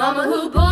Mama who bought